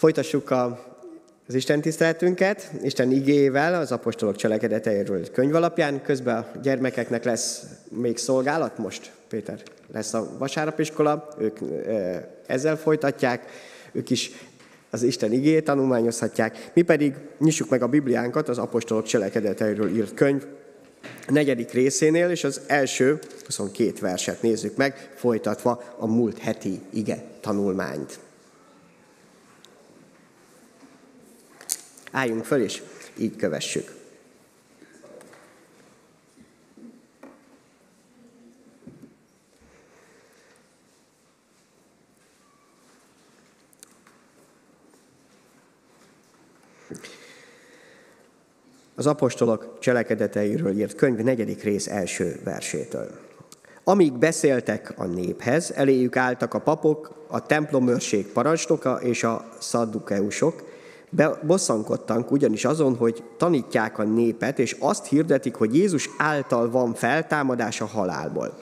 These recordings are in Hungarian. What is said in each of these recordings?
Folytassuk a, az Isten tiszteletünket, Isten igével, az apostolok cselekedeteiről könyv alapján. Közben a gyermekeknek lesz még szolgálat most, Péter. Lesz a vasárnapiskola, ők ezzel folytatják, ők is az Isten igét tanulmányozhatják. Mi pedig nyissuk meg a Bibliánkat az apostolok cselekedeteiről írt könyv negyedik részénél, és az első 22 verset nézzük meg, folytatva a múlt heti ige tanulmányt. Álljunk föl, és így kövessük. Az apostolok cselekedeteiről írt könyv negyedik rész első versétől. Amíg beszéltek a néphez, eléjük álltak a papok, a templomőrség parancsnoka és a szaddukeusok, bosszankodtak ugyanis azon, hogy tanítják a népet, és azt hirdetik, hogy Jézus által van feltámadás a halálból.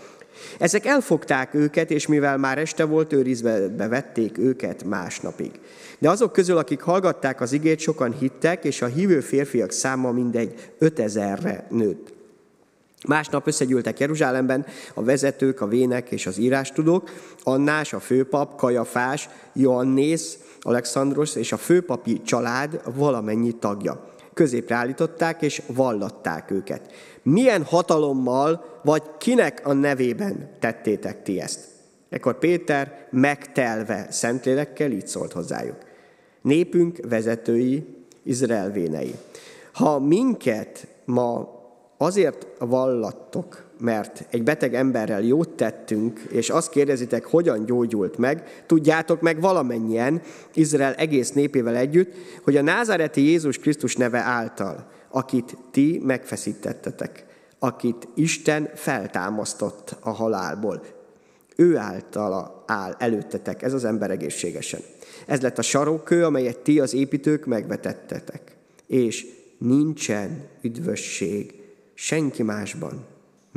Ezek elfogták őket, és mivel már este volt, őrizbe vették őket másnapig. De azok közül, akik hallgatták az igét, sokan hittek, és a hívő férfiak száma mindegy ötezerre nőtt. Másnap összegyűltek Jeruzsálemben a vezetők, a vének és az írástudók, Annás, a főpap, Kajafás, Joannész, Alexandros és a főpapi család valamennyi tagja. Középre állították és vallatták őket. Milyen hatalommal vagy kinek a nevében tettétek ti ezt? Ekkor Péter megtelve Szentlélekkel így szólt hozzájuk. Népünk vezetői, Izrael vénei. Ha minket ma azért vallattok, mert egy beteg emberrel jót tettünk, és azt kérdezitek, hogyan gyógyult meg, tudjátok meg valamennyien, Izrael egész népével együtt, hogy a názáreti Jézus Krisztus neve által, akit ti megfeszítettetek, akit Isten feltámasztott a halálból, ő által áll előttetek, ez az ember egészségesen. Ez lett a sarokkő, amelyet ti az építők megvetettetek. És nincsen üdvösség senki másban,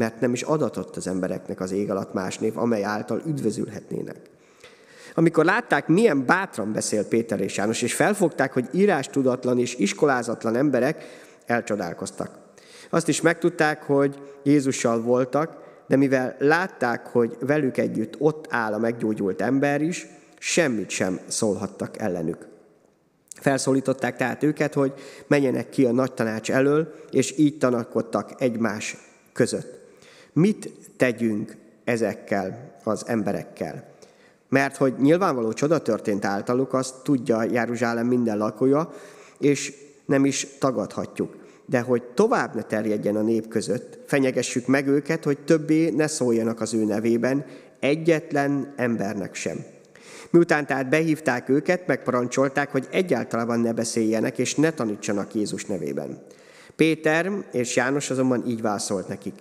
mert nem is adatott az embereknek az ég alatt más név, amely által üdvözülhetnének. Amikor látták, milyen bátran beszél Péter és János, és felfogták, hogy írás tudatlan és iskolázatlan emberek, elcsodálkoztak. Azt is megtudták, hogy Jézussal voltak, de mivel látták, hogy velük együtt ott áll a meggyógyult ember is, semmit sem szólhattak ellenük. Felszólították tehát őket, hogy menjenek ki a nagy tanács elől, és így tanakodtak egymás között. Mit tegyünk ezekkel az emberekkel? Mert hogy nyilvánvaló csoda történt általuk, azt tudja Jeruzsálem minden lakója, és nem is tagadhatjuk. De hogy tovább ne terjedjen a nép között, fenyegessük meg őket, hogy többé ne szóljanak az ő nevében, egyetlen embernek sem. Miután tehát behívták őket, megparancsolták, hogy egyáltalán ne beszéljenek és ne tanítsanak Jézus nevében. Péter és János azonban így válaszolt nekik.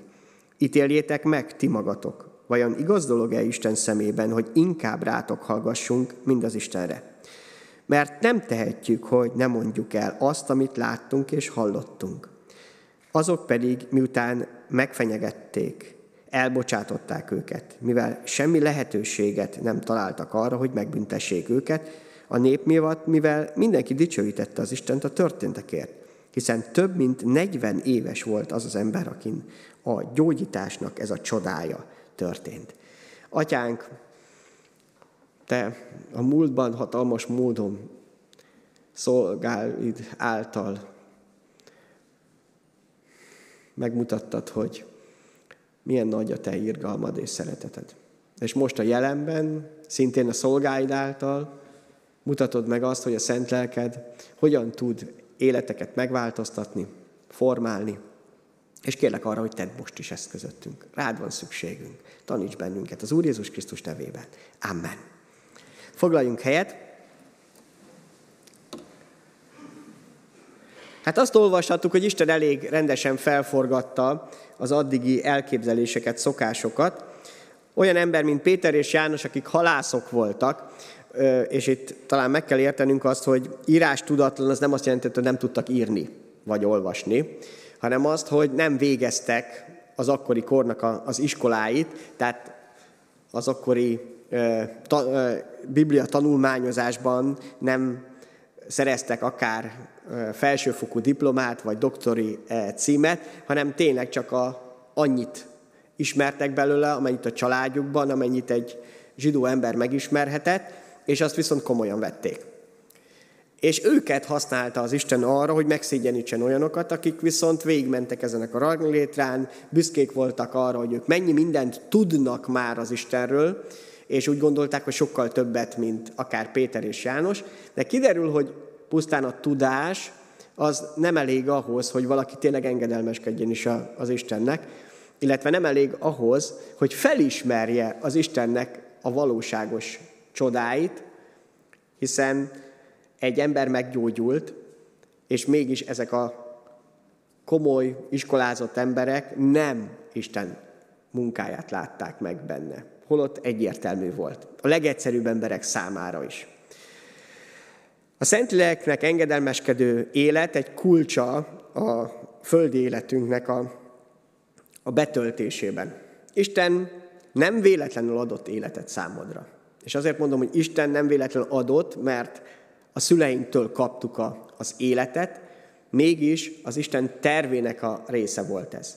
Ítéljétek meg ti magatok, vajon igaz dolog-e Isten szemében, hogy inkább rátok hallgassunk, mint az Istenre? Mert nem tehetjük, hogy ne mondjuk el azt, amit láttunk és hallottunk. Azok pedig, miután megfenyegették, elbocsátották őket, mivel semmi lehetőséget nem találtak arra, hogy megbüntessék őket, a nép miatt, mivel mindenki dicsőítette az Istent a történtekért. Hiszen több mint 40 éves volt az az ember, akin a gyógyításnak ez a csodája történt. Atyánk, te a múltban hatalmas módon szolgálid által megmutattad, hogy milyen nagy a te irgalmad és szereteted. És most a jelenben, szintén a szolgáid által mutatod meg azt, hogy a szent lelked hogyan tud életeket megváltoztatni, formálni, és kérlek arra, hogy tedd most is ezt közöttünk. Rád van szükségünk. Taníts bennünket az Úr Jézus Krisztus nevében. Amen. Foglaljunk helyet. Hát azt olvashattuk, hogy Isten elég rendesen felforgatta az addigi elképzeléseket, szokásokat. Olyan ember, mint Péter és János, akik halászok voltak, és itt talán meg kell értenünk azt, hogy írás tudatlan, az nem azt jelenti, hogy nem tudtak írni vagy olvasni, hanem azt, hogy nem végeztek az akkori kornak az iskoláit, tehát az akkori ta, Biblia tanulmányozásban nem szereztek akár felsőfokú diplomát, vagy doktori címet, hanem tényleg csak a, annyit ismertek belőle, amennyit a családjukban, amennyit egy zsidó ember megismerhetett, és azt viszont komolyan vették. És őket használta az Isten arra, hogy megszégyenítsen olyanokat, akik viszont végigmentek ezenek a ranglétrán, büszkék voltak arra, hogy ők mennyi mindent tudnak már az Istenről, és úgy gondolták, hogy sokkal többet, mint akár Péter és János, de kiderül, hogy pusztán a tudás az nem elég ahhoz, hogy valaki tényleg engedelmeskedjen is az Istennek, illetve nem elég ahhoz, hogy felismerje az Istennek a valóságos csodáit, hiszen egy ember meggyógyult, és mégis ezek a komoly, iskolázott emberek nem Isten munkáját látták meg benne. Holott egyértelmű volt. A legegyszerűbb emberek számára is. A Szentléleknek engedelmeskedő élet egy kulcsa a földi életünknek a, a betöltésében. Isten nem véletlenül adott életet számodra. És azért mondom, hogy Isten nem véletlenül adott, mert a szüleinktől kaptuk a, az életet, mégis az Isten tervének a része volt ez.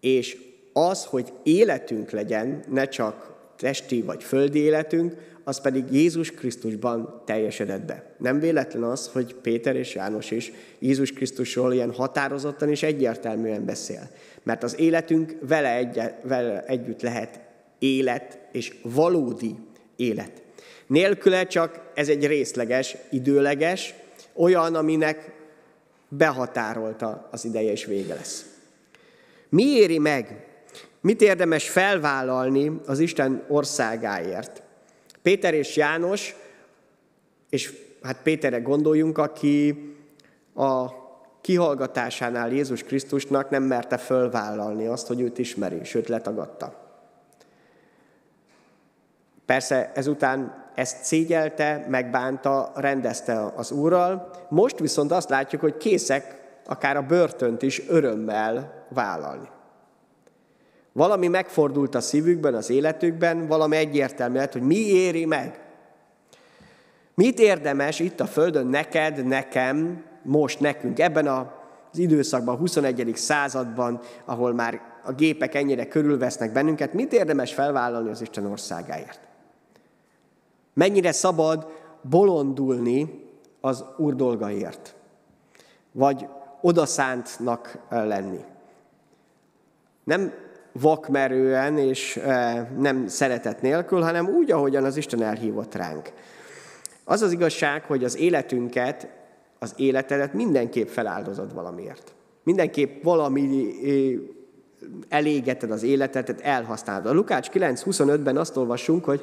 És az, hogy életünk legyen, ne csak testi vagy földi életünk, az pedig Jézus Krisztusban teljesedett be. Nem véletlen az, hogy Péter és János is Jézus Krisztusról ilyen határozottan és egyértelműen beszél. Mert az életünk vele, egy, vele együtt lehet élet és valódi élet. Nélküle csak ez egy részleges, időleges, olyan, aminek behatárolta az ideje és vége lesz. Mi éri meg? Mit érdemes felvállalni az Isten országáért? Péter és János, és hát Péterre gondoljunk, aki a kihallgatásánál Jézus Krisztusnak nem merte fölvállalni azt, hogy őt ismeri, sőt letagadta. Persze ezután ezt szégyelte, megbánta, rendezte az Úrral. Most viszont azt látjuk, hogy készek akár a börtönt is örömmel vállalni. Valami megfordult a szívükben, az életükben, valami egyértelmű lett, hogy mi éri meg. Mit érdemes itt a Földön neked, nekem, most nekünk, ebben az időszakban, a 21. században, ahol már a gépek ennyire körülvesznek bennünket, mit érdemes felvállalni az Isten országáért? Mennyire szabad bolondulni az Úr dolgaiért? Vagy odaszántnak lenni? Nem vakmerően és nem szeretet nélkül, hanem úgy, ahogyan az Isten elhívott ránk. Az az igazság, hogy az életünket, az életedet mindenképp feláldozod valamiért. Mindenképp valami elégeted az életedet, elhasználod. A Lukács 9.25-ben azt olvassunk, hogy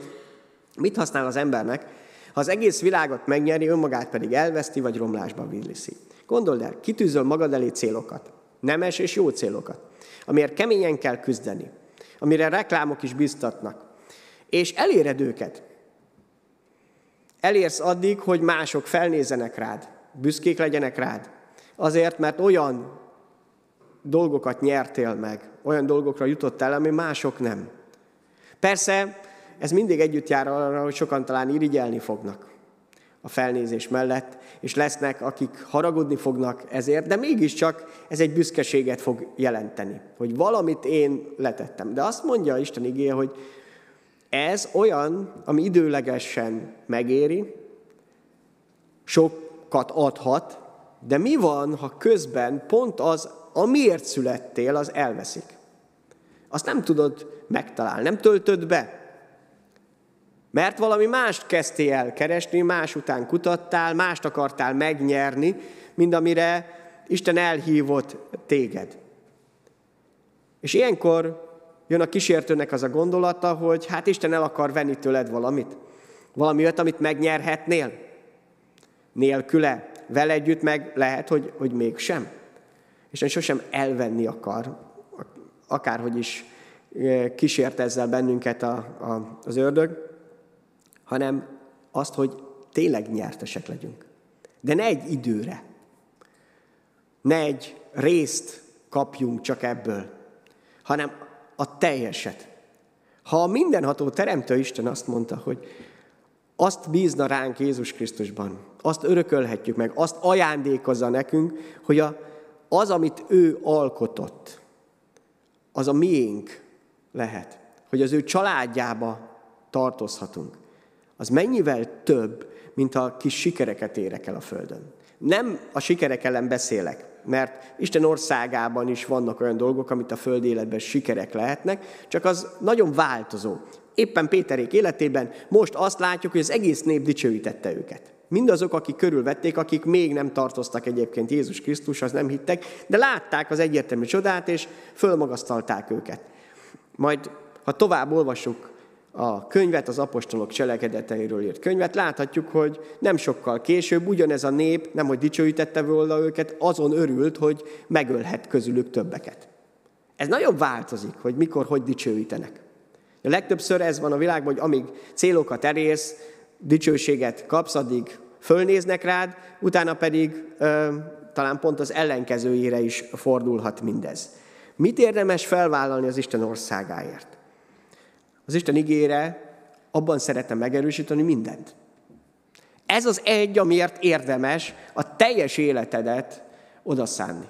Mit használ az embernek, ha az egész világot megnyeri, önmagát pedig elveszti, vagy romlásba villiszi? Gondold el, kitűzöl magad elé célokat, nemes és jó célokat, amiért keményen kell küzdeni, amire reklámok is biztatnak, és eléred őket. Elérsz addig, hogy mások felnézenek rád, büszkék legyenek rád, azért, mert olyan dolgokat nyertél meg, olyan dolgokra jutottál, ami mások nem. Persze ez mindig együtt jár arra, hogy sokan talán irigyelni fognak a felnézés mellett, és lesznek, akik haragudni fognak ezért, de mégiscsak ez egy büszkeséget fog jelenteni, hogy valamit én letettem. De azt mondja Isten igé, hogy ez olyan, ami időlegesen megéri, sokat adhat, de mi van, ha közben pont az, amiért születtél, az elveszik? Azt nem tudod megtalálni, nem töltöd be. Mert valami mást kezdtél el keresni, más után kutattál, mást akartál megnyerni, mint amire Isten elhívott téged. És ilyenkor jön a kísértőnek az a gondolata, hogy hát Isten el akar venni tőled valamit. Valami olyat, amit megnyerhetnél. Nélküle. Vele együtt meg lehet, hogy, hogy mégsem. Isten sosem elvenni akar, akárhogy is eh, kísért ezzel bennünket a, a, az ördög hanem azt, hogy tényleg nyertesek legyünk. De ne egy időre, ne egy részt kapjunk csak ebből, hanem a teljeset. Ha a mindenható Teremtő Isten azt mondta, hogy azt bízna ránk Jézus Krisztusban, azt örökölhetjük meg, azt ajándékozza nekünk, hogy a, az, amit ő alkotott, az a miénk lehet. Hogy az ő családjába tartozhatunk. Az mennyivel több, mint a kis sikereket érek el a Földön. Nem a sikerek ellen beszélek, mert Isten országában is vannak olyan dolgok, amit a föld életben sikerek lehetnek, csak az nagyon változó. Éppen Péterék életében most azt látjuk, hogy az egész nép dicsőítette őket. Mindazok, akik körülvették, akik még nem tartoztak egyébként Jézus Krisztushoz, nem hittek, de látták az egyértelmű csodát, és fölmagasztalták őket. Majd, ha tovább olvasjuk a könyvet, az apostolok cselekedeteiről írt könyvet, láthatjuk, hogy nem sokkal később ugyanez a nép, nem hogy dicsőítette volna őket, azon örült, hogy megölhet közülük többeket. Ez nagyon változik, hogy mikor, hogy dicsőítenek. A legtöbbször ez van a világban, hogy amíg célokat elérsz, dicsőséget kapsz, addig fölnéznek rád, utána pedig ö, talán pont az ellenkezőjére is fordulhat mindez. Mit érdemes felvállalni az Isten országáért? Az Isten ígére abban szeretem megerősíteni mindent. Ez az egy, amiért érdemes a teljes életedet odaszánni.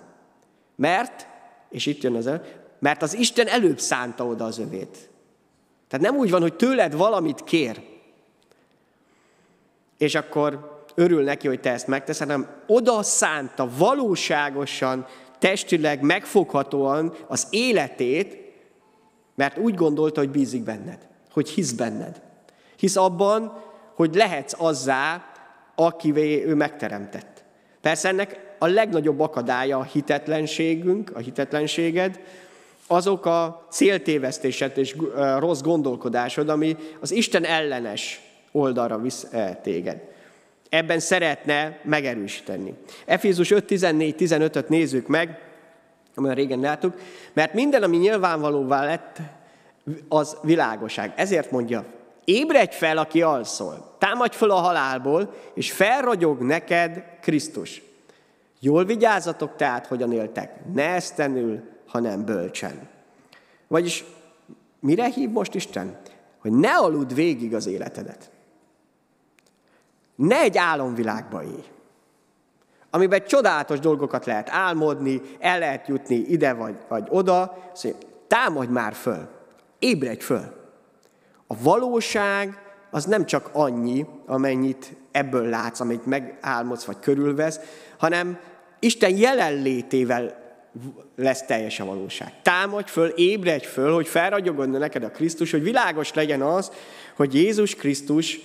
Mert, és itt jön az el, mert az Isten előbb szánta oda az övét. Tehát nem úgy van, hogy tőled valamit kér, és akkor örül neki, hogy te ezt megteszed, hanem oda szánta valóságosan, testileg, megfoghatóan az életét, mert úgy gondolta, hogy bízik benned, hogy hisz benned. Hisz abban, hogy lehetsz azzá, akivé ő megteremtett. Persze ennek a legnagyobb akadálya a hitetlenségünk, a hitetlenséged, azok a céltévesztésed és rossz gondolkodásod, ami az Isten ellenes oldalra visz téged. Ebben szeretne megerősíteni. Efézus 5.14-15-öt nézzük meg, amilyen régen láttuk, mert minden, ami nyilvánvalóvá lett, az világoság. Ezért mondja, ébredj fel, aki alszol, támadj fel a halálból, és felragyog neked Krisztus. Jól vigyázzatok tehát, hogyan éltek, ne esztenül, hanem bölcsen. Vagyis mire hív most Isten? Hogy ne aludd végig az életedet. Ne egy álomvilágba élj amiben csodálatos dolgokat lehet álmodni, el lehet jutni ide vagy, vagy oda, szóval támadj már föl, ébredj föl. A valóság az nem csak annyi, amennyit ebből látsz, amit megálmodsz vagy körülvesz, hanem Isten jelenlétével lesz teljes a valóság. Támadj föl, ébredj föl, hogy felragyogon neked a Krisztus, hogy világos legyen az, hogy Jézus Krisztus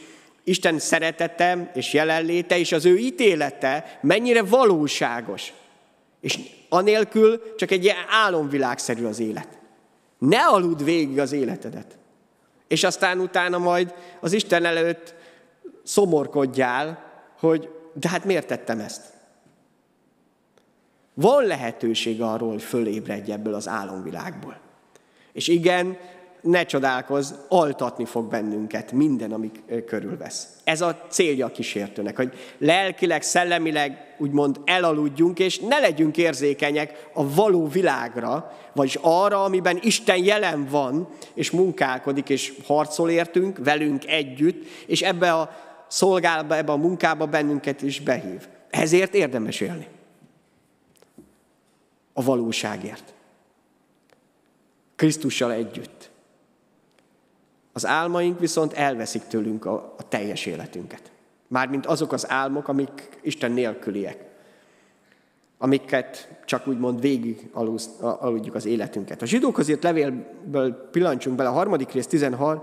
Isten szeretete és jelenléte és az ő ítélete mennyire valóságos. És anélkül csak egy ilyen álomvilágszerű az élet. Ne aludd végig az életedet. És aztán utána majd az Isten előtt szomorkodjál, hogy de hát miért tettem ezt? Van lehetőség arról, hogy fölébredj ebből az álomvilágból. És igen, ne csodálkozz, altatni fog bennünket minden, ami körülvesz. Ez a célja a kísértőnek, hogy lelkileg, szellemileg úgymond elaludjunk, és ne legyünk érzékenyek a való világra, vagyis arra, amiben Isten jelen van, és munkálkodik, és harcol értünk, velünk együtt, és ebbe a szolgálatba, ebbe a munkába bennünket is behív. Ezért érdemes élni. A valóságért. Krisztussal együtt. Az álmaink viszont elveszik tőlünk a, a teljes életünket. Mármint azok az álmok, amik Isten nélküliek. Amiket csak úgymond végig aludjuk az életünket. A zsidók írt levélből pillancsunk bele a harmadik rész 13.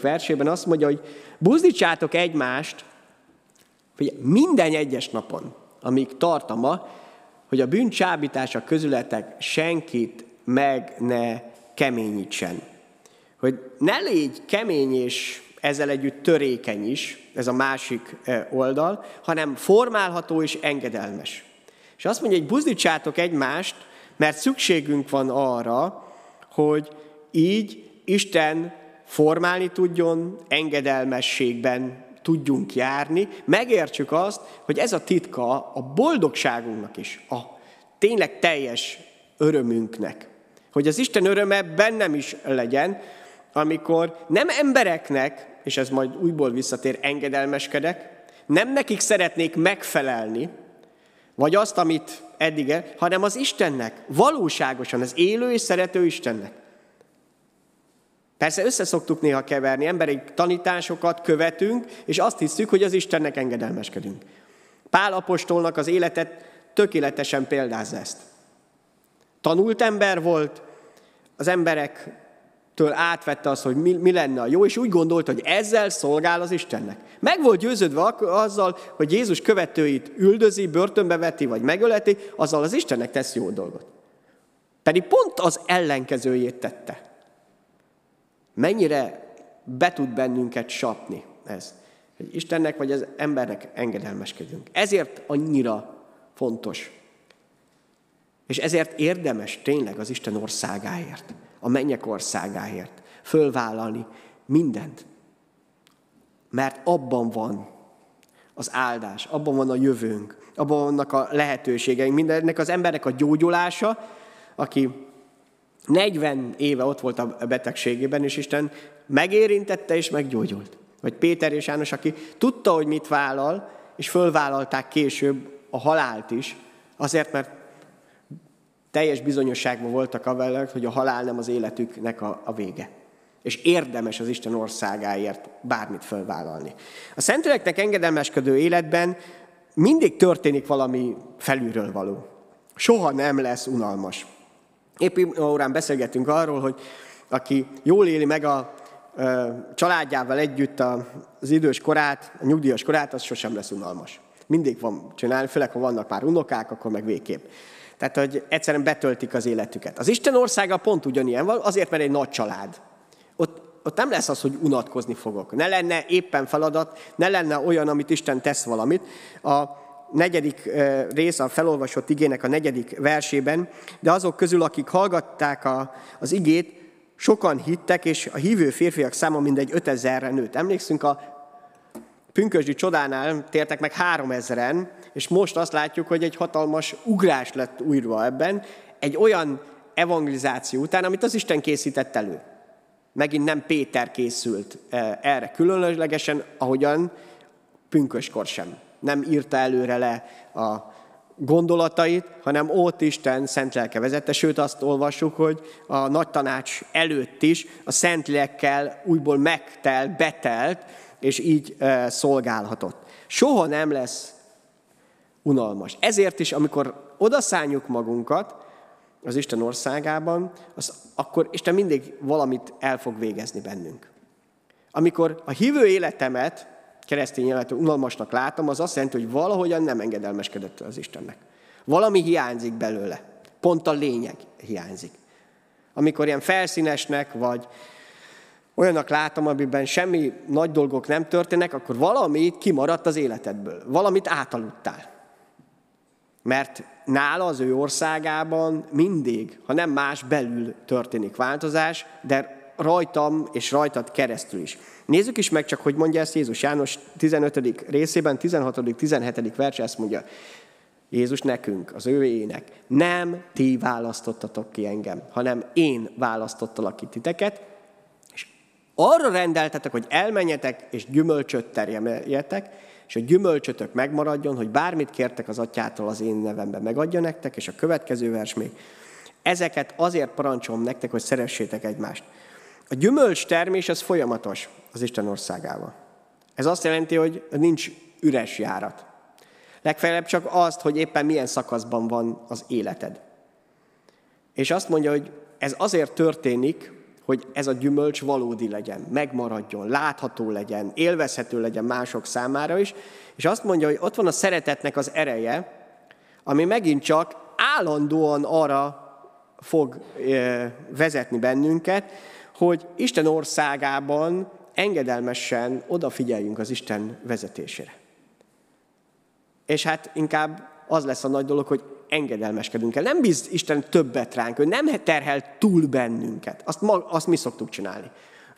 versében azt mondja, hogy buzdítsátok egymást, hogy minden egyes napon, amíg tart a ma, hogy a bűn csábítása közületek senkit meg ne keményítsen hogy ne légy kemény és ezzel együtt törékeny is, ez a másik e, oldal, hanem formálható és engedelmes. És azt mondja, hogy buzdítsátok egymást, mert szükségünk van arra, hogy így Isten formálni tudjon, engedelmességben tudjunk járni, megértsük azt, hogy ez a titka a boldogságunknak is, a tényleg teljes örömünknek. Hogy az Isten öröme bennem is legyen, amikor nem embereknek, és ez majd újból visszatér, engedelmeskedek, Nem nekik szeretnék megfelelni, vagy azt, amit eddig, hanem az Istennek, valóságosan, az élő és szerető Istennek. Persze összeszoktuk néha keverni, emberi tanításokat követünk, és azt hiszük, hogy az Istennek engedelmeskedünk. Pál apostolnak az életet tökéletesen példázza ezt. Tanult ember volt, az emberektől átvette azt, hogy mi, mi lenne a jó, és úgy gondolta, hogy ezzel szolgál az Istennek. Meg volt győződve azzal, hogy Jézus követőit üldözi, börtönbe veti, vagy megöleti, azzal az Istennek tesz jó dolgot. Pedig pont az ellenkezőjét tette. Mennyire be tud bennünket sapni ez, hogy Istennek vagy az embernek engedelmeskedünk. Ezért annyira fontos. És ezért érdemes tényleg az Isten országáért, a mennyek országáért fölvállalni mindent. Mert abban van az áldás, abban van a jövőnk, abban vannak a lehetőségeink. Mindennek az embernek a gyógyulása, aki 40 éve ott volt a betegségében, és Isten megérintette és meggyógyult. Vagy Péter és János, aki tudta, hogy mit vállal, és fölvállalták később a halált is, azért, mert teljes bizonyosságban voltak a velek, hogy a halál nem az életüknek a, a vége. És érdemes az Isten országáért bármit fölvállalni. A Szentléleknek engedelmeskedő életben mindig történik valami felülről való. Soha nem lesz unalmas. Épp órán beszélgettünk arról, hogy aki jól éli meg a családjával együtt az idős korát, a nyugdíjas korát, az sosem lesz unalmas. Mindig van csinálni, főleg ha vannak már unokák, akkor meg végképp. Tehát, hogy egyszerűen betöltik az életüket. Az Isten országa pont ugyanilyen van, azért, mert egy nagy család. Ott, ott nem lesz az, hogy unatkozni fogok. Ne lenne éppen feladat, ne lenne olyan, amit Isten tesz valamit. A negyedik rész, a felolvasott igének a negyedik versében, de azok közül, akik hallgatták a, az igét, sokan hittek, és a hívő férfiak száma mindegy 5000-re nőtt. Emlékszünk, a pünkösdi csodánál tértek meg 3000-en, és most azt látjuk, hogy egy hatalmas ugrás lett újra ebben, egy olyan evangelizáció után, amit az Isten készített elő. Megint nem Péter készült erre különlegesen, ahogyan pünköskor sem nem írta előre le a gondolatait, hanem ott Isten szent lelke vezette, sőt azt olvassuk, hogy a nagy tanács előtt is a szent lélekkel újból megtelt, betelt, és így e, szolgálhatott. Soha nem lesz unalmas. Ezért is, amikor odaszálljuk magunkat az Isten országában, az, akkor Isten mindig valamit el fog végezni bennünk. Amikor a hívő életemet keresztény életű unalmasnak látom, az azt jelenti, hogy valahogyan nem engedelmeskedett az Istennek. Valami hiányzik belőle. Pont a lényeg hiányzik. Amikor ilyen felszínesnek, vagy olyanak látom, amiben semmi nagy dolgok nem történnek, akkor valami kimaradt az életedből. Valamit átaludtál. Mert nála az ő országában mindig, ha nem más, belül történik változás, de rajtam és rajtad keresztül is. Nézzük is meg csak, hogy mondja ezt Jézus János 15. részében, 16. 17. vers ezt mondja. Jézus nekünk, az ő ének. Nem ti választottatok ki engem, hanem én választottalak ki titeket, arra rendeltetek, hogy elmenjetek, és gyümölcsöt terjeljetek, és a gyümölcsötök megmaradjon, hogy bármit kértek az atyától az én nevemben megadja nektek, és a következő vers még. Ezeket azért parancsolom nektek, hogy szeressétek egymást. A gyümölcs termés az folyamatos az Isten országában. Ez azt jelenti, hogy nincs üres járat. Legfeljebb csak azt, hogy éppen milyen szakaszban van az életed. És azt mondja, hogy ez azért történik, hogy ez a gyümölcs valódi legyen, megmaradjon, látható legyen, élvezhető legyen mások számára is. És azt mondja, hogy ott van a szeretetnek az ereje, ami megint csak állandóan arra fog vezetni bennünket, hogy Isten országában engedelmesen odafigyeljünk az Isten vezetésére. És hát inkább az lesz a nagy dolog, hogy engedelmeskedünk el. Nem bíz Isten többet ránk, ő nem terhel túl bennünket. Azt, ma, azt mi szoktuk csinálni.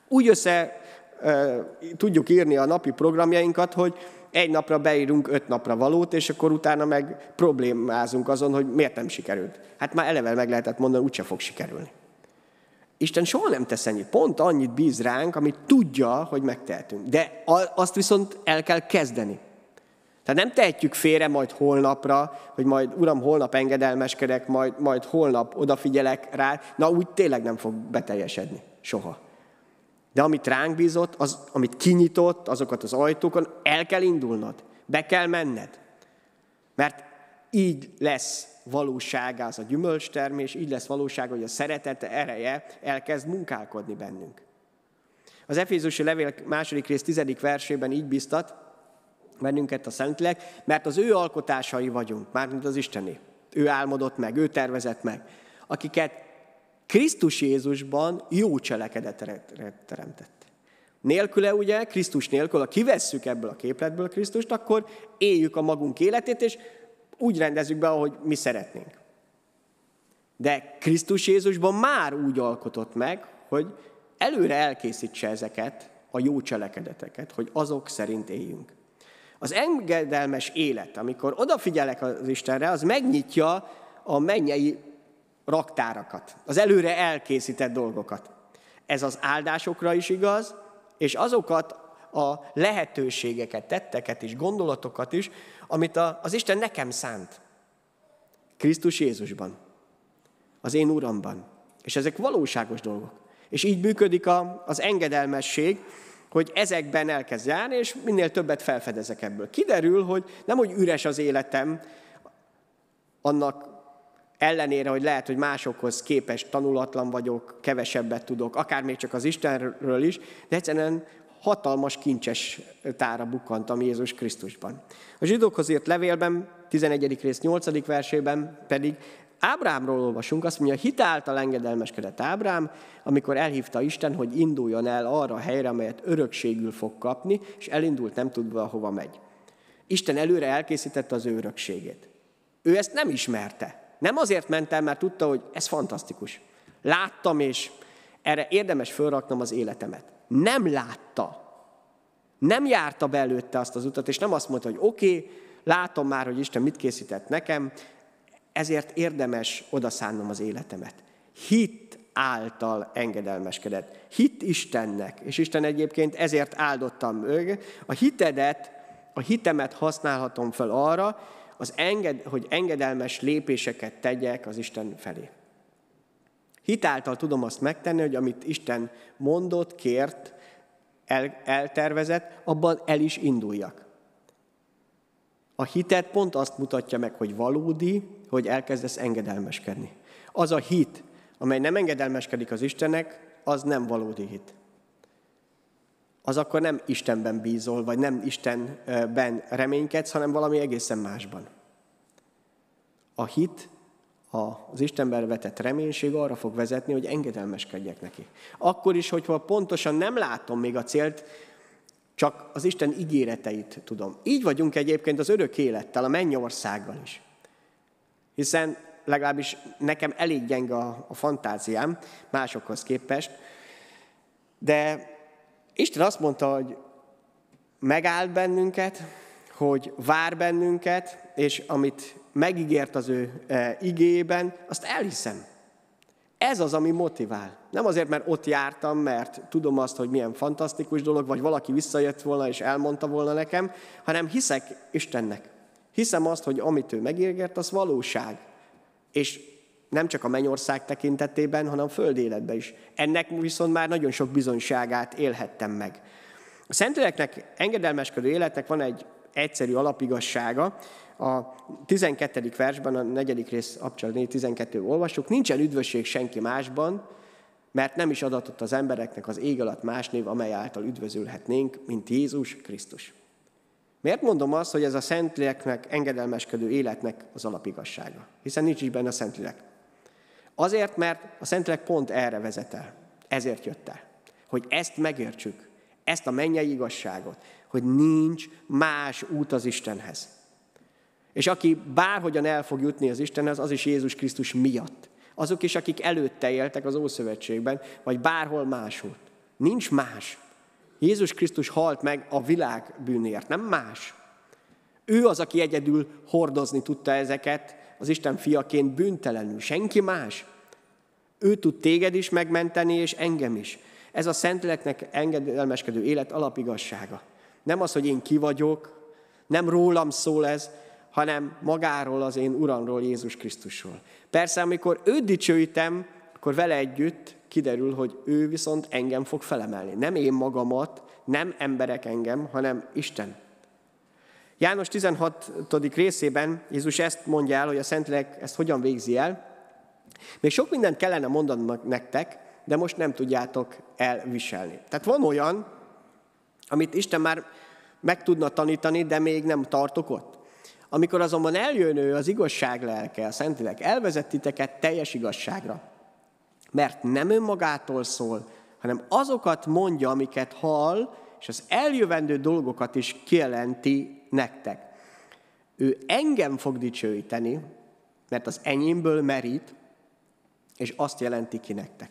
Úgy össze e, tudjuk írni a napi programjainkat, hogy egy napra beírunk öt napra valót, és akkor utána meg problémázunk azon, hogy miért nem sikerült. Hát már eleve meg lehetett mondani, úgyse fog sikerülni. Isten soha nem tesz ennyit, pont annyit bíz ránk, amit tudja, hogy megtehetünk. De azt viszont el kell kezdeni. Tehát nem tehetjük félre majd holnapra, hogy majd Uram, holnap engedelmeskedek, majd, majd holnap odafigyelek rá. Na úgy tényleg nem fog beteljesedni. Soha. De amit ránk bízott, az, amit kinyitott, azokat az ajtókon, el kell indulnod. Be kell menned. Mert így lesz valósága az a gyümölcstermés, így lesz valóság, hogy a szeretet ereje elkezd munkálkodni bennünk. Az Efézusi levél második rész tizedik versében így biztat bennünket a Szentlélek, mert az ő alkotásai vagyunk, mármint az Istené. Ő álmodott meg, ő tervezett meg, akiket Krisztus Jézusban jó cselekedetre teremtett. Nélküle ugye, Krisztus nélkül, ha kivesszük ebből a képletből Krisztust, akkor éljük a magunk életét, és úgy rendezzük be, ahogy mi szeretnénk. De Krisztus Jézusban már úgy alkotott meg, hogy előre elkészítse ezeket, a jó cselekedeteket, hogy azok szerint éljünk. Az engedelmes élet, amikor odafigyelek az Istenre, az megnyitja a mennyei raktárakat, az előre elkészített dolgokat. Ez az áldásokra is igaz, és azokat a lehetőségeket, tetteket és gondolatokat is, amit a, az Isten nekem szánt. Krisztus Jézusban, az én Uramban. És ezek valóságos dolgok. És így működik a, az engedelmesség, hogy ezekben elkezd járni, és minél többet felfedezek ebből. Kiderül, hogy nem, hogy üres az életem, annak ellenére, hogy lehet, hogy másokhoz képest tanulatlan vagyok, kevesebbet tudok, akár még csak az Istenről is, de egyszerűen hatalmas kincses tára bukkantam Jézus Krisztusban. A zsidókhoz írt levélben, 11. rész 8. versében pedig Ábrámról olvasunk, azt mondja, hitáltal engedelmeskedett Ábrám, amikor elhívta Isten, hogy induljon el arra a helyre, amelyet örökségül fog kapni, és elindult nem tudva, hova megy. Isten előre elkészítette az ő örökségét. Ő ezt nem ismerte. Nem azért mentem, mert tudta, hogy ez fantasztikus. Láttam, és erre érdemes fölraknom az életemet. Nem látta. Nem járta be előtte azt az utat, és nem azt mondta, hogy oké, okay, látom már, hogy Isten mit készített nekem, ezért érdemes odaszánnom az életemet. Hit által engedelmeskedett. Hit Istennek, és Isten egyébként ezért áldottam meg. A hitedet, a hitemet használhatom fel arra, az enged, hogy engedelmes lépéseket tegyek az Isten felé. Hitáltal tudom azt megtenni, hogy amit Isten mondott, kért, el, eltervezett, abban el is induljak. A hitet pont azt mutatja meg, hogy valódi, hogy elkezdesz engedelmeskedni. Az a hit, amely nem engedelmeskedik az Istennek, az nem valódi hit. Az akkor nem Istenben bízol, vagy nem Istenben reménykedsz, hanem valami egészen másban. A hit, az Istenben vetett reménység arra fog vezetni, hogy engedelmeskedjek neki. Akkor is, hogyha pontosan nem látom még a célt, csak az Isten ígéreteit tudom. Így vagyunk egyébként az örök élettel, a mennyországgal is. Hiszen legalábbis nekem elég gyenge a, a fantáziám másokhoz képest, de Isten azt mondta, hogy megáll bennünket, hogy vár bennünket, és amit megígért az ő e, igében, azt elhiszem. Ez az, ami motivál. Nem azért, mert ott jártam, mert tudom azt, hogy milyen fantasztikus dolog, vagy valaki visszajött volna és elmondta volna nekem, hanem hiszek Istennek. Hiszem azt, hogy amit ő megígért, az valóság. És nem csak a mennyország tekintetében, hanem a föld életben is. Ennek viszont már nagyon sok bizonyságát élhettem meg. A Szentléleknek engedelmeskedő életnek van egy egyszerű alapigassága. A 12. versben, a negyedik rész Abcsal 12 olvasjuk, nincsen üdvösség senki másban, mert nem is adatott az embereknek az ég alatt más név, amely által üdvözülhetnénk, mint Jézus Krisztus. Miért mondom azt, hogy ez a Szentléleknek engedelmeskedő életnek az alapigassága? Hiszen nincs is benne a Szentlélek. Azért, mert a Szentlélek pont erre vezet el. Ezért jött el. Hogy ezt megértsük, ezt a mennyei igazságot, hogy nincs más út az Istenhez. És aki bárhogyan el fog jutni az Istenhez, az is Jézus Krisztus miatt. Azok is, akik előtte éltek az Ószövetségben, vagy bárhol máshol. Nincs más. Jézus Krisztus halt meg a világ bűnért, nem más. Ő az, aki egyedül hordozni tudta ezeket, az Isten fiaként bűntelenül, senki más. Ő tud téged is megmenteni, és engem is. Ez a Szentléleknek engedelmeskedő élet alapigassága. Nem az, hogy én ki vagyok, Nem rólam szól ez, hanem magáról, az én Uramról, Jézus Krisztusról. Persze, amikor őt dicsőítem, akkor vele együtt kiderül, hogy ő viszont engem fog felemelni. Nem én magamat, nem emberek engem, hanem Isten. János 16. részében Jézus ezt mondja el, hogy a Szentlélek ezt hogyan végzi el. Még sok mindent kellene mondanom nektek, de most nem tudjátok elviselni. Tehát van olyan, amit Isten már meg tudna tanítani, de még nem tartok ott. Amikor azonban eljön ő az igazság lelke, a Szentlélek, elvezet titeket teljes igazságra. Mert nem önmagától szól, hanem azokat mondja, amiket hall, és az eljövendő dolgokat is kijelenti nektek. Ő engem fog dicsőíteni, mert az enyémből merít, és azt jelenti ki nektek.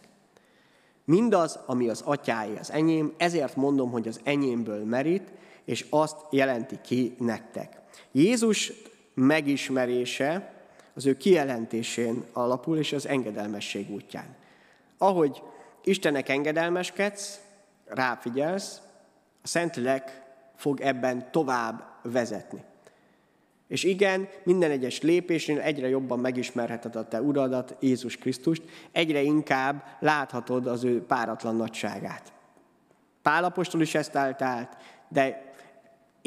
Mindaz, ami az atyáé, az enyém, ezért mondom, hogy az enyémből merít, és azt jelenti ki nektek. Jézus megismerése az ő kijelentésén alapul, és az engedelmesség útján. Ahogy Istennek engedelmeskedsz, ráfigyelsz, a Szentlélek fog ebben tovább vezetni. És igen, minden egyes lépésnél egyre jobban megismerheted a te uradat, Jézus Krisztust, egyre inkább láthatod az ő páratlan nagyságát. Pálapostól is ezt állt de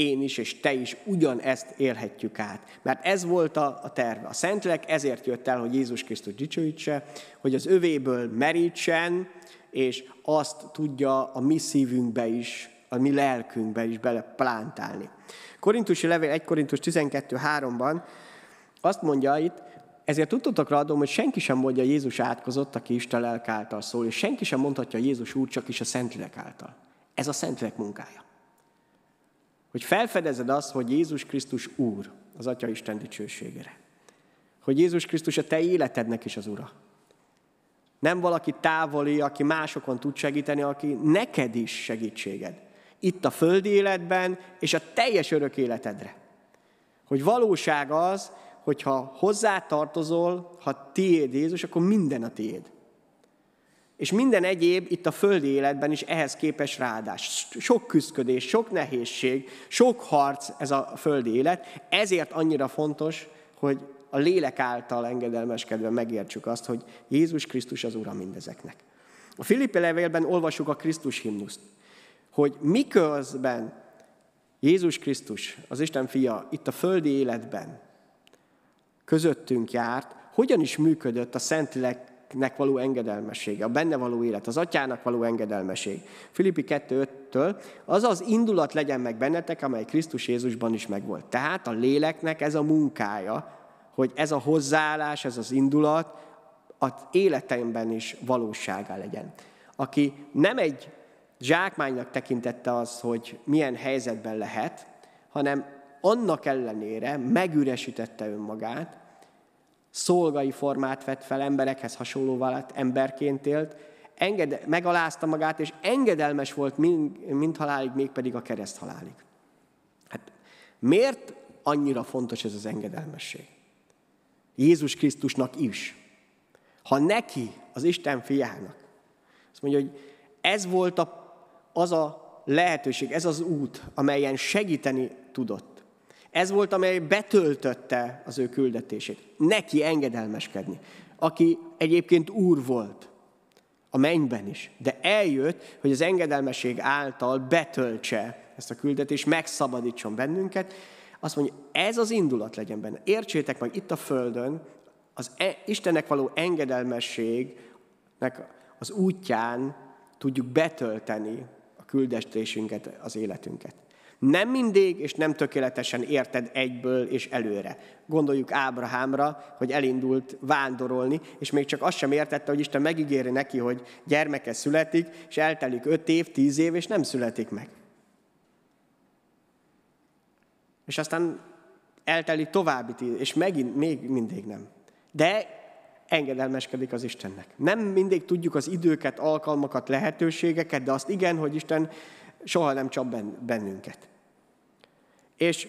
én is és te is ugyanezt élhetjük át. Mert ez volt a, a terve. A Szentlélek ezért jött el, hogy Jézus Krisztus dicsőítse, hogy az övéből merítsen, és azt tudja a mi szívünkbe is, a mi lelkünkbe is beleplántálni. Korintusi levél 1 Korintus 12.3-ban azt mondja itt, ezért tudtotokra adom, hogy senki sem mondja Jézus átkozott, aki Isten lelk által szól, és senki sem mondhatja Jézus úr, csak is a Szentlélek által. Ez a Szentlélek munkája. Hogy felfedezed azt, hogy Jézus Krisztus Úr, az Atya Isten dicsőségére. Hogy Jézus Krisztus a te életednek is az Ura. Nem valaki távoli, aki másokon tud segíteni, aki neked is segítséged itt a földi életben, és a teljes örök életedre. Hogy valóság az, hogyha hozzá tartozol, ha tiéd Jézus, akkor minden a tiéd. És minden egyéb itt a földi életben is ehhez képes ráadás. Sok küzdködés, sok nehézség, sok harc ez a földi élet. Ezért annyira fontos, hogy a lélek által engedelmeskedve megértsük azt, hogy Jézus Krisztus az Ura mindezeknek. A Filippi levélben olvasjuk a Krisztus himnuszt hogy miközben Jézus Krisztus, az Isten fia itt a földi életben közöttünk járt, hogyan is működött a Szentléleknek való engedelmessége, a benne való élet, az atyának való engedelmesség. Filippi 2.5-től az az indulat legyen meg bennetek, amely Krisztus Jézusban is megvolt. Tehát a léleknek ez a munkája, hogy ez a hozzáállás, ez az indulat az életemben is valóságá legyen. Aki nem egy zsákmánynak tekintette az, hogy milyen helyzetben lehet, hanem annak ellenére megüresítette önmagát, szolgai formát vett fel, emberekhez hasonló lett, emberként élt, enged, megalázta magát, és engedelmes volt mind, mind halálig, mégpedig a kereszt halálig. Hát miért annyira fontos ez az engedelmesség? Jézus Krisztusnak is. Ha neki, az Isten fiának, azt mondja, hogy ez volt a az a lehetőség, ez az út, amelyen segíteni tudott. Ez volt, amely betöltötte az ő küldetését. Neki engedelmeskedni. Aki egyébként úr volt a mennyben is. De eljött, hogy az engedelmesség által betöltse ezt a küldetést, megszabadítson bennünket. Azt mondja, ez az indulat legyen benne. Értsétek meg, itt a Földön az e- Istennek való engedelmességnek az útján tudjuk betölteni küldetésünket, az életünket. Nem mindig és nem tökéletesen érted egyből és előre. Gondoljuk Ábrahámra, hogy elindult vándorolni, és még csak azt sem értette, hogy Isten megígéri neki, hogy gyermeke születik, és eltelik öt év, tíz év, és nem születik meg. És aztán eltelik további tíz, és megint még mindig nem. De engedelmeskedik az Istennek. Nem mindig tudjuk az időket, alkalmakat, lehetőségeket, de azt igen, hogy Isten soha nem csap bennünket. És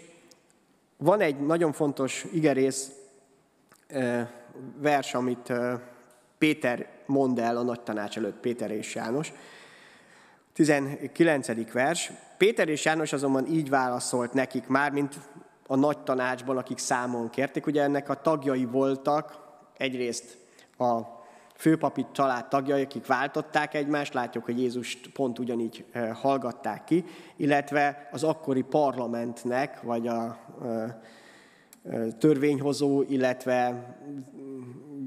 van egy nagyon fontos igerész vers, amit Péter mond el a nagy tanács előtt, Péter és János, 19. vers. Péter és János azonban így válaszolt nekik már, mint a nagy tanácsban, akik számon kérték. Ugye ennek a tagjai voltak, egyrészt a főpapi család tagjai, akik váltották egymást, látjuk, hogy Jézust pont ugyanígy eh, hallgatták ki, illetve az akkori parlamentnek, vagy a eh, eh, törvényhozó, illetve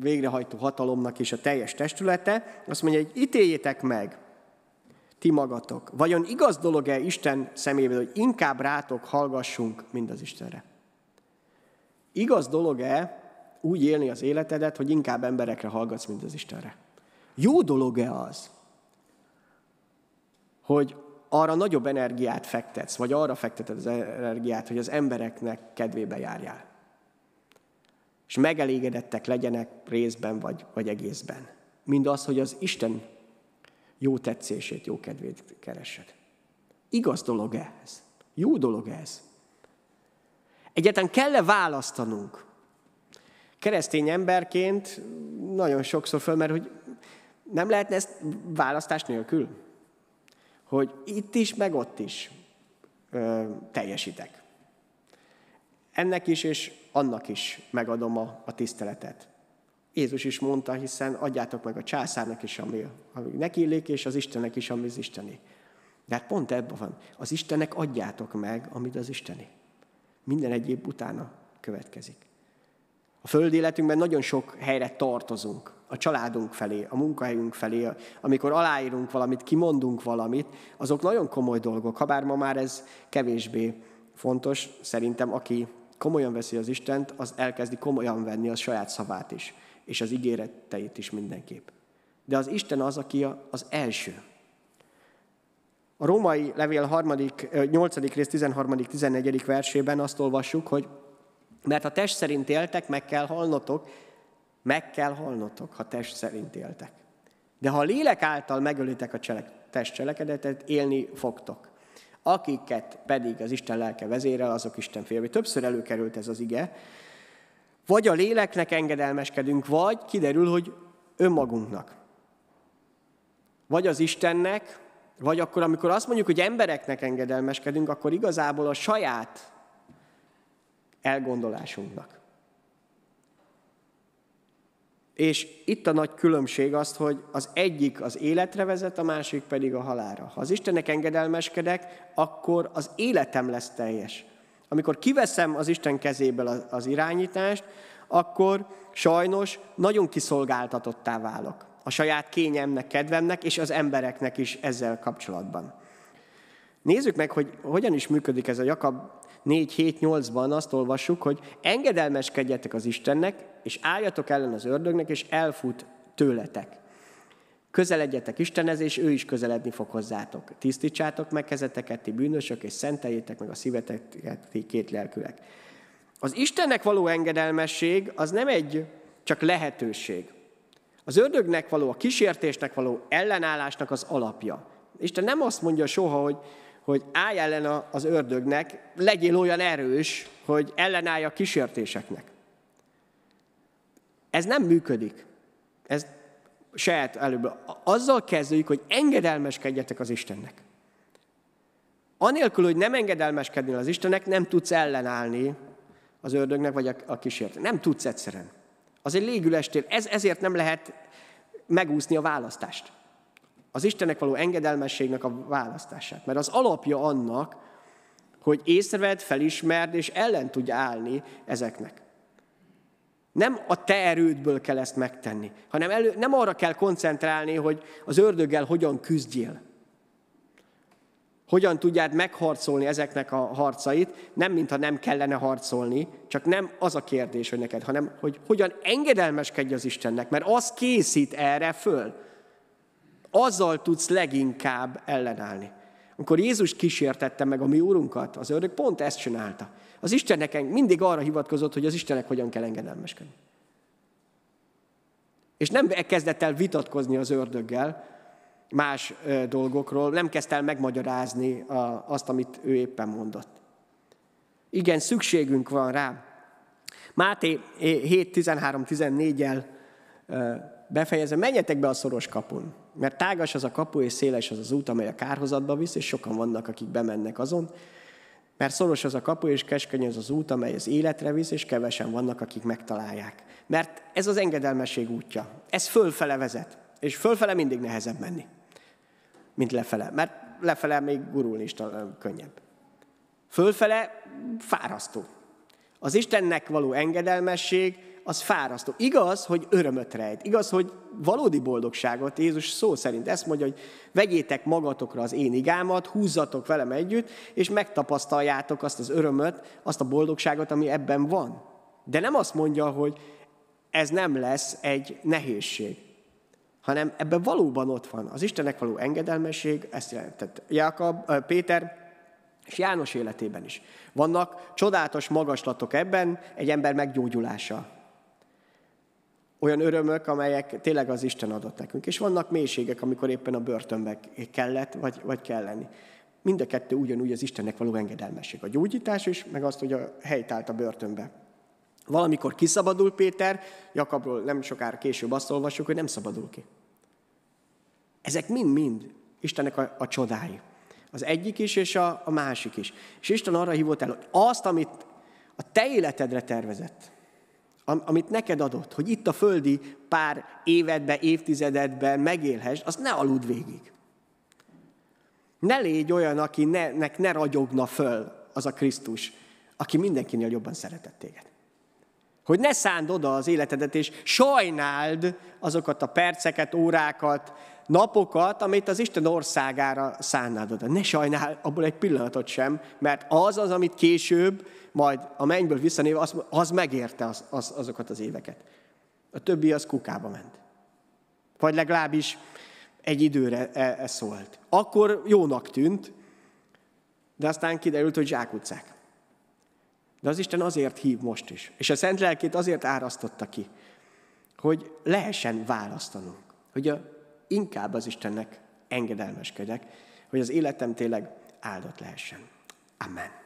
végrehajtó hatalomnak is a teljes testülete, azt mondja, hogy ítéljétek meg, ti magatok. Vajon igaz dolog-e Isten szemével, hogy inkább rátok hallgassunk, mint az Istenre? Igaz dolog-e úgy élni az életedet, hogy inkább emberekre hallgatsz, mint az Istenre? Jó dolog-e az, hogy arra nagyobb energiát fektetsz, vagy arra fekteted az energiát, hogy az embereknek kedvébe járjál? És megelégedettek legyenek részben, vagy, vagy egészben. Mind az, hogy az Isten jó tetszését, jó kedvét keresed. Igaz dolog ez? Jó dolog ez? Egyáltalán kell-e választanunk? Keresztény emberként nagyon sokszor fölmerül, hogy nem lehetne ezt választás nélkül? Hogy itt is, meg ott is ö, teljesítek. Ennek is és annak is megadom a, a tiszteletet. Jézus is mondta, hiszen adjátok meg a császárnak is, ami, ami neki illik, és az Istennek is, ami az Isteni. De hát pont ebben van. Az Istennek adjátok meg, amit az Isteni. Minden egyéb utána következik. A földi életünkben nagyon sok helyre tartozunk. A családunk felé, a munkahelyünk felé, amikor aláírunk valamit, kimondunk valamit, azok nagyon komoly dolgok. Habár ma már ez kevésbé fontos, szerintem aki komolyan veszi az Istent, az elkezdi komolyan venni a saját szavát is és az ígéreteit is mindenképp. De az Isten az, aki az első. A római levél 3., 8. rész 13. 14. versében azt olvassuk, hogy mert ha test szerint éltek, meg kell halnotok, meg kell halnotok, ha test szerint éltek. De ha a lélek által megölitek a cselek, test cselekedetet, élni fogtok. Akiket pedig az Isten lelke vezérel, azok Isten félvé. Többször előkerült ez az ige, vagy a léleknek engedelmeskedünk, vagy kiderül, hogy önmagunknak. Vagy az Istennek, vagy akkor, amikor azt mondjuk, hogy embereknek engedelmeskedünk, akkor igazából a saját elgondolásunknak. És itt a nagy különbség az, hogy az egyik az életre vezet, a másik pedig a halára. Ha az Istennek engedelmeskedek, akkor az életem lesz teljes. Amikor kiveszem az Isten kezéből az irányítást, akkor sajnos nagyon kiszolgáltatottá válok. A saját kényemnek, kedvemnek és az embereknek is ezzel kapcsolatban. Nézzük meg, hogy hogyan is működik ez a Jakab 4-7-8-ban azt olvassuk, hogy engedelmeskedjetek az Istennek, és álljatok ellen az ördögnek, és elfut tőletek. Közeledjetek Istenhez, és ő is közeledni fog hozzátok. Tisztítsátok meg kezeteket, ti bűnösök, és szenteljétek meg a szíveteket, ti két lelkülek. Az Istennek való engedelmesség az nem egy csak lehetőség. Az ördögnek való, a kísértésnek való ellenállásnak az alapja. Isten nem azt mondja soha, hogy, hogy állj ellen az ördögnek, legyél olyan erős, hogy ellenállj a kísértéseknek. Ez nem működik. Ez saját előbb. Azzal kezdődik, hogy engedelmeskedjetek az Istennek. Anélkül, hogy nem engedelmeskednél az Istennek, nem tudsz ellenállni az ördögnek, vagy a, kísértnek. Nem tudsz egyszerűen. Az egy légülestél. Ez, ezért nem lehet megúszni a választást. Az Istennek való engedelmességnek a választását. Mert az alapja annak, hogy észreved, felismerd és ellen tudj állni ezeknek. Nem a te erődből kell ezt megtenni, hanem elő, nem arra kell koncentrálni, hogy az ördöggel hogyan küzdjél. Hogyan tudjád megharcolni ezeknek a harcait, nem mintha nem kellene harcolni, csak nem az a kérdés, hogy neked, hanem hogy hogyan engedelmeskedj az Istennek, mert az készít erre föl. Azzal tudsz leginkább ellenállni. Amikor Jézus kísértette meg a mi úrunkat, az ördög pont ezt csinálta. Az Istennek mindig arra hivatkozott, hogy az Istennek hogyan kell engedelmeskedni. És nem kezdett el vitatkozni az ördöggel más dolgokról, nem kezdte el megmagyarázni azt, amit ő éppen mondott. Igen, szükségünk van rá. Máté 7, 13, 14-el befejezem, menjetek be a szoros kapun. Mert tágas az a kapu, és széles az az út, amely a kárhozatba visz, és sokan vannak, akik bemennek azon. Mert szoros az a kapu, és keskeny az az út, amely az életre visz, és kevesen vannak, akik megtalálják. Mert ez az engedelmesség útja. Ez fölfele vezet. És fölfele mindig nehezebb menni, mint lefele. Mert lefele még gurulni is talán könnyebb. Fölfele fárasztó. Az Istennek való engedelmesség az fárasztó. Igaz, hogy örömöt rejt. Igaz, hogy valódi boldogságot. Jézus szó szerint ezt mondja, hogy vegyétek magatokra az én igámat, húzzatok velem együtt, és megtapasztaljátok azt az örömöt, azt a boldogságot, ami ebben van. De nem azt mondja, hogy ez nem lesz egy nehézség, hanem ebben valóban ott van. Az Istennek való engedelmesség, ezt jelentett Jákab, Péter, és János életében is. Vannak csodálatos magaslatok ebben, egy ember meggyógyulása. Olyan örömök, amelyek tényleg az Isten adott nekünk. És vannak mélységek, amikor éppen a börtönbe kellett, vagy, vagy kell lenni. Mind a kettő ugyanúgy az Istennek való engedelmesség. A gyógyítás is, meg azt, hogy a helyt állt a börtönbe. Valamikor kiszabadul Péter, Jakabról nem sokára később azt olvassuk, hogy nem szabadul ki. Ezek mind-mind Istennek a, a csodái. Az egyik is, és a, a másik is. És Isten arra hívott el, hogy azt, amit a te életedre tervezett, amit neked adott, hogy itt a földi pár évedben, évtizededben megélhess, azt ne alud végig. Ne légy olyan, akinek ne ragyogna föl az a Krisztus, aki mindenkinél jobban szeretett téged. Hogy ne szánd oda az életedet, és sajnáld azokat a perceket, órákat, napokat, amit az Isten országára szánnád oda. Ne sajnál abból egy pillanatot sem, mert az az, amit később, majd a mennyből visszanéve, az, az megérte az, az, azokat az éveket. A többi az kukába ment. Vagy legalábbis egy időre e, e szólt. Akkor jónak tűnt, de aztán kiderült, hogy zsákutcák. De az Isten azért hív most is. És a Szent Lelkét azért árasztotta ki, hogy lehessen választanunk. Hogy a inkább az Istennek engedelmeskedek, hogy az életem tényleg áldott lehessen. Amen.